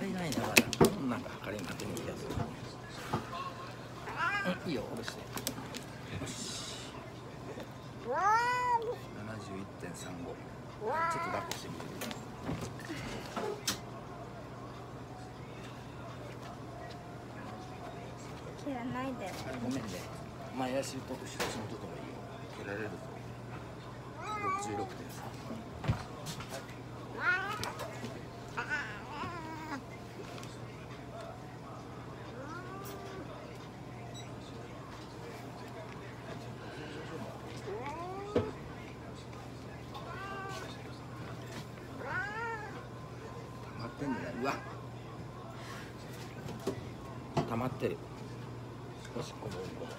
れないなまだなんか測れなくてもいいやつうんいいよ下ろしてよし71.35ちょっと抱っこしてみて切らないで。あれごめんね前足と後ろ足のとこもいいよ。蹴られるぞ。66.3ってんだよ。うわ。溜まってる。よしこぼうんこも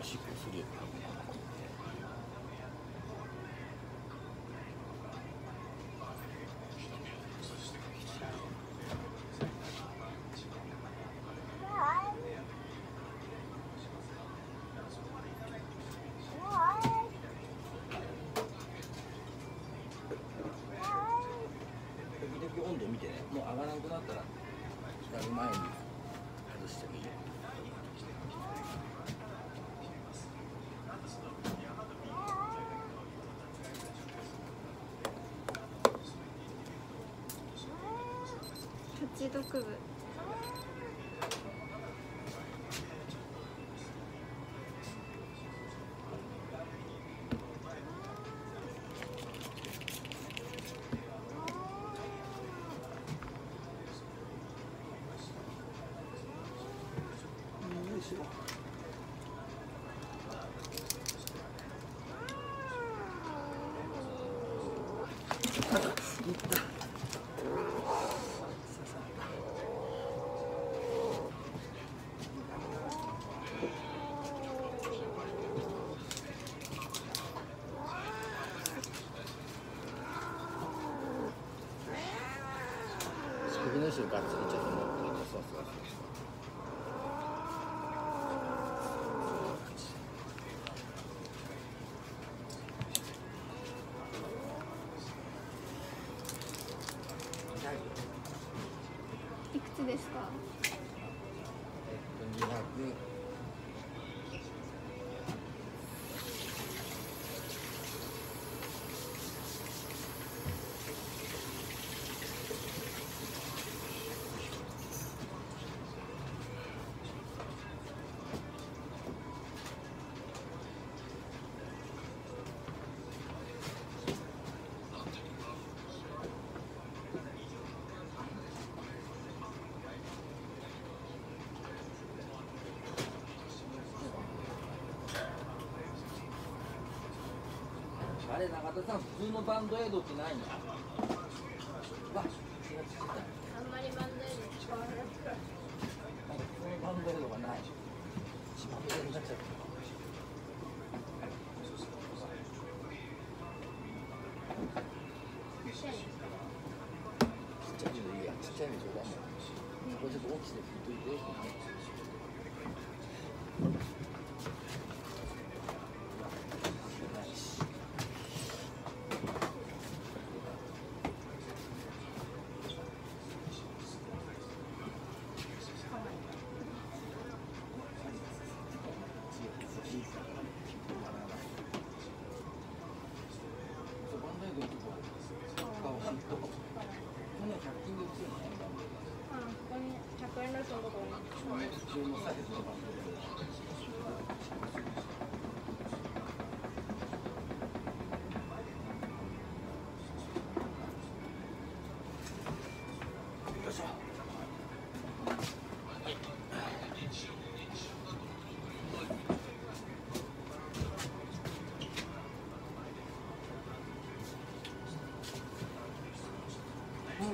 おしっこするよ時々温度見てねもう上がらなくなったらやる前に外してもいいよ八毒部。首の後ろガッツリちょっと。持っておいてそうあれ永田さん普通のバンドエイドってないの？わ気がついたあんまりバンドエイド使わなくてなんか普通のバンドエイドがない。一番上になっちゃったちっちゃいのいいやちっちゃいのちょうだいもんこれちょっと大きくて振っといて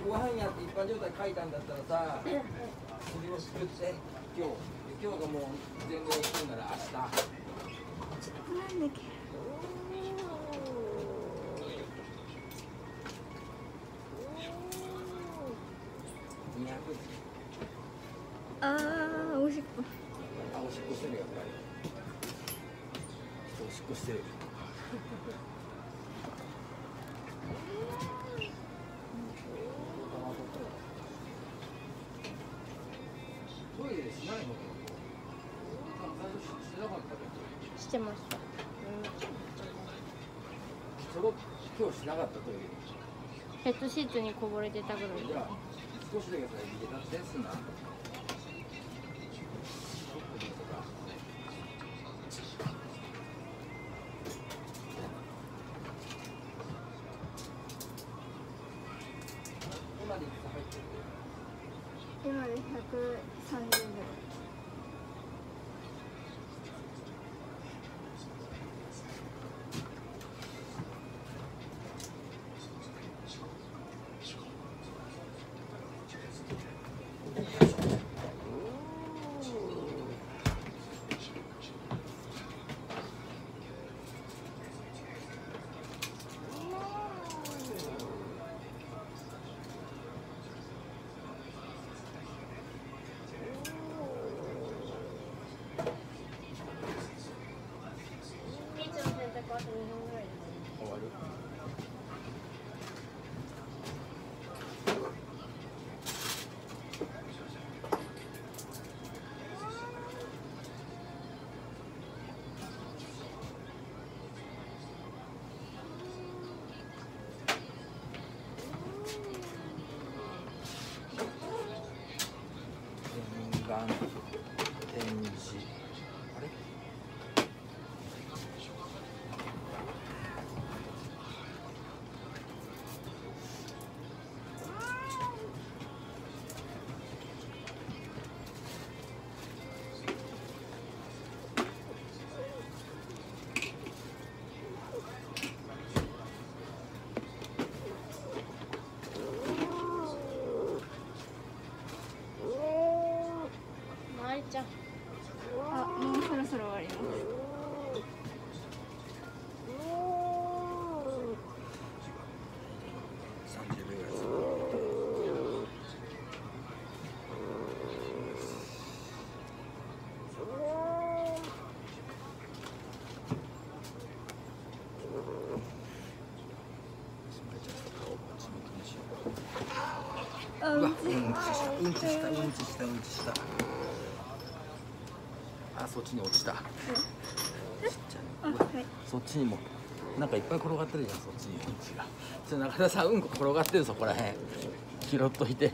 ご飯やって一般状態書いたんだったらさそれを作って今日。今日がもう全然行くんなら明日。なんだっけ200あーおしっこあおしっこしてるよやっぱり。よししっこしてる トイレしないのししてなかったけどしてました。その今日しなかったトイレペットシーツにこぼれてたぐらい。じゃあ少しだけさ入れたってすんな今で130ぐ好吧，就。うわうんちしたうんちしたうんちしたうんちした。あそっちに落ちた。ちっちゃい。そっちにもなんかいっぱい転がってるじゃんそっちに。うんちが中田さんうんこ転がってるそこらへん。拾っといて